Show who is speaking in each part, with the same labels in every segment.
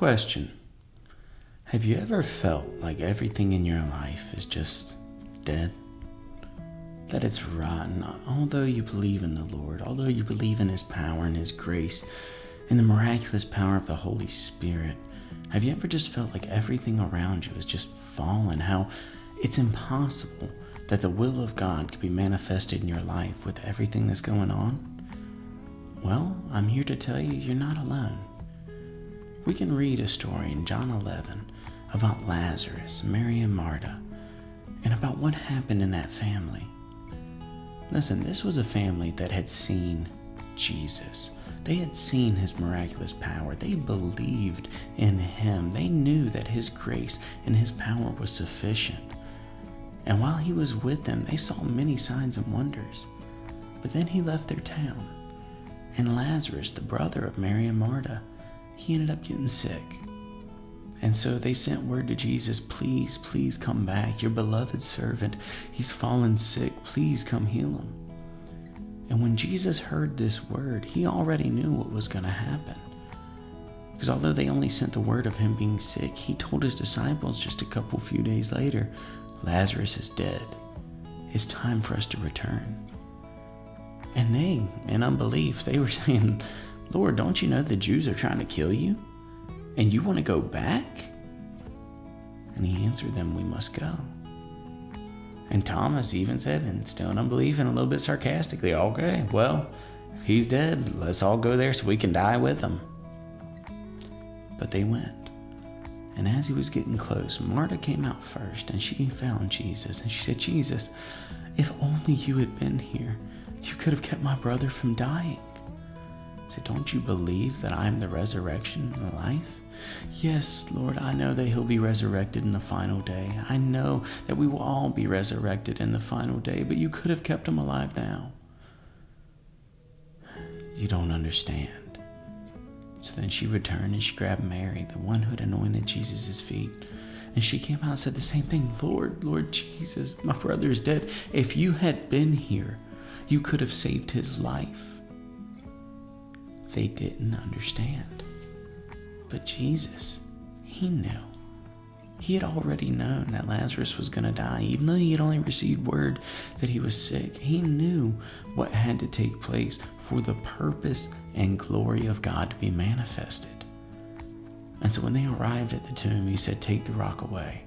Speaker 1: Question Have you ever felt like everything in your life is just dead? That it's rotten, although you believe in the Lord, although you believe in His power and His grace and the miraculous power of the Holy Spirit? Have you ever just felt like everything around you is just fallen? How it's impossible that the will of God could be manifested in your life with everything that's going on? Well, I'm here to tell you you're not alone. We can read a story in John 11 about Lazarus, Mary, and Martha, and about what happened in that family. Listen, this was a family that had seen Jesus. They had seen his miraculous power. They believed in him. They knew that his grace and his power was sufficient. And while he was with them, they saw many signs and wonders. But then he left their town. And Lazarus, the brother of Mary and Martha, he ended up getting sick. And so they sent word to Jesus, please, please come back. Your beloved servant, he's fallen sick. Please come heal him. And when Jesus heard this word, he already knew what was going to happen. Because although they only sent the word of him being sick, he told his disciples just a couple few days later Lazarus is dead. It's time for us to return. And they, in unbelief, they were saying, Lord, don't you know the Jews are trying to kill you? And you want to go back? And he answered them, We must go. And Thomas even said, and still in unbelief and a little bit sarcastically, Okay, well, if he's dead, let's all go there so we can die with him. But they went. And as he was getting close, Martha came out first and she found Jesus. And she said, Jesus, if only you had been here, you could have kept my brother from dying. Don't you believe that I am the resurrection and the life? Yes, Lord, I know that he'll be resurrected in the final day. I know that we will all be resurrected in the final day, but you could have kept him alive now. You don't understand. So then she returned and she grabbed Mary, the one who had anointed Jesus' feet. And she came out and said the same thing Lord, Lord Jesus, my brother is dead. If you had been here, you could have saved his life they didn't understand. But Jesus, he knew. He had already known that Lazarus was going to die, even though he had only received word that he was sick. He knew what had to take place for the purpose and glory of God to be manifested. And so when they arrived at the tomb, he said, Take the rock away.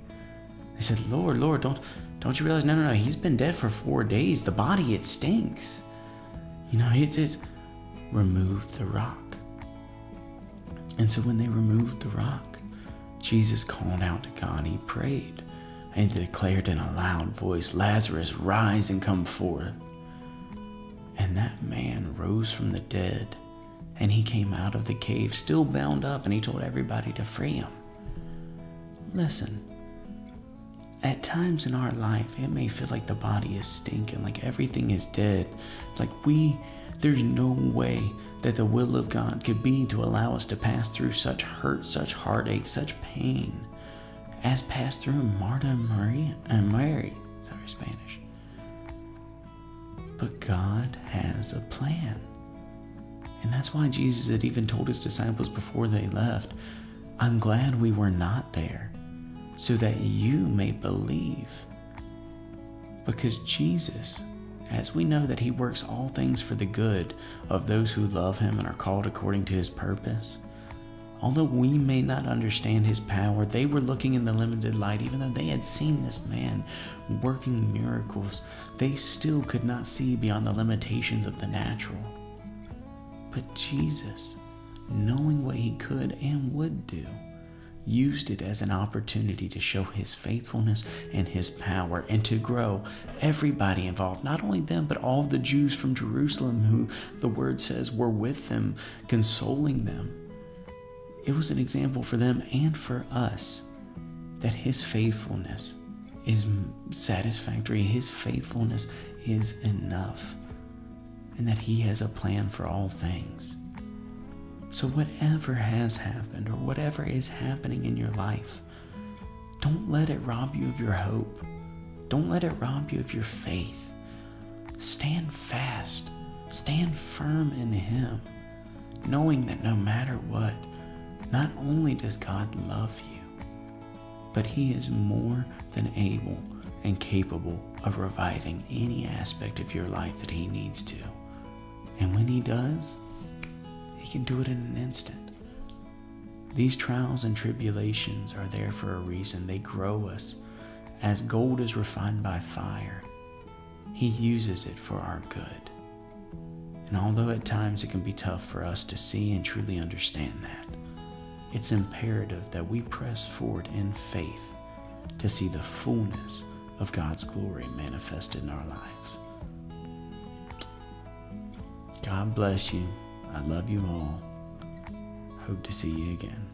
Speaker 1: They said, Lord, Lord, don't, don't you realize? No, no, no. He's been dead for four days. The body, it stinks. You know, it's, it's removed the rock. And so when they removed the rock, Jesus called out to God. He prayed and declared in a loud voice, Lazarus, rise and come forth. And that man rose from the dead and he came out of the cave still bound up and he told everybody to free him. Listen, at times in our life, it may feel like the body is stinking, like everything is dead, like we there's no way that the will of God could be to allow us to pass through such hurt, such heartache, such pain as passed through Martha and Maria and Mary. Sorry, Spanish. But God has a plan. And that's why Jesus had even told his disciples before they left, I'm glad we were not there, so that you may believe. Because Jesus as we know that He works all things for the good of those who love Him and are called according to His purpose. Although we may not understand His power, they were looking in the limited light, even though they had seen this man working miracles, they still could not see beyond the limitations of the natural. But Jesus, knowing what He could and would do, used it as an opportunity to show his faithfulness and his power and to grow everybody involved, not only them, but all the Jews from Jerusalem who the word says were with them, consoling them. It was an example for them and for us that his faithfulness is satisfactory, his faithfulness is enough, and that he has a plan for all things. So, whatever has happened or whatever is happening in your life, don't let it rob you of your hope. Don't let it rob you of your faith. Stand fast, stand firm in Him, knowing that no matter what, not only does God love you, but He is more than able and capable of reviving any aspect of your life that He needs to. And when He does, can do it in an instant. These trials and tribulations are there for a reason. They grow us. As gold is refined by fire, He uses it for our good. And although at times it can be tough for us to see and truly understand that, it's imperative that we press forward in faith to see the fullness of God's glory manifested in our lives. God bless you. I love you all. Hope to see you again.